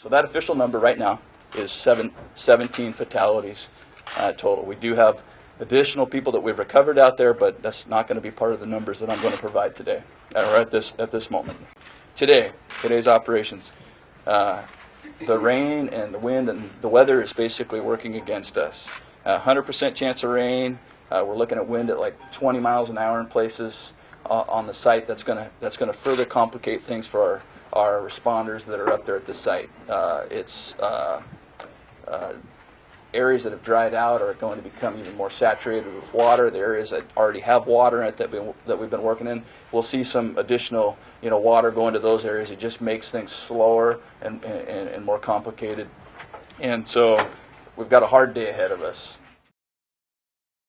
So that official number right now is seven, 17 fatalities uh, total. We do have additional people that we've recovered out there, but that's not going to be part of the numbers that I'm going to provide today, or at this, at this moment. Today, today's operations, uh, the rain and the wind and the weather is basically working against us. 100% chance of rain. Uh, we're looking at wind at like 20 miles an hour in places uh, on the site. That's going to that's going to further complicate things for our our responders that are up there at the site. Uh, it's uh, uh, areas that have dried out are going to become even more saturated with water. The areas that already have water in it that, we, that we've been working in, we'll see some additional, you know, water go into those areas. It just makes things slower and, and, and more complicated. And so we've got a hard day ahead of us.